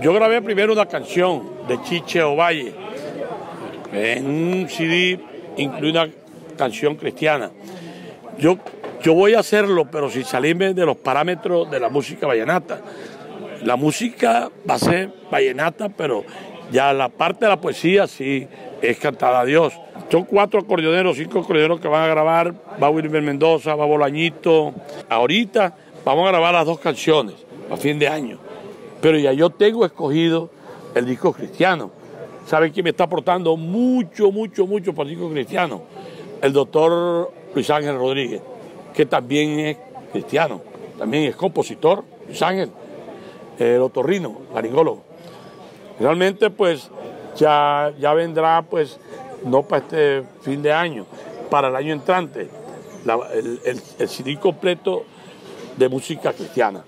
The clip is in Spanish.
Yo grabé primero una canción de Chiche Ovalle. En un CD incluye una canción cristiana. Yo, yo voy a hacerlo, pero sin salirme de los parámetros de la música vallenata. La música va a ser vallenata, pero ya la parte de la poesía sí es cantada a Dios. Son cuatro acordeoneros, cinco acordeoneros que van a grabar. Va Wilmer Mendoza, va Bolañito. Ahorita vamos a grabar las dos canciones a fin de año. Pero ya yo tengo escogido el disco cristiano. ¿Saben quién me está aportando mucho, mucho, mucho para el disco cristiano? El doctor Luis Ángel Rodríguez, que también es cristiano, también es compositor, Luis Ángel, el otorrino, laringólogo. Realmente pues ya, ya vendrá pues no para este fin de año, para el año entrante, el, el, el CD completo de música cristiana.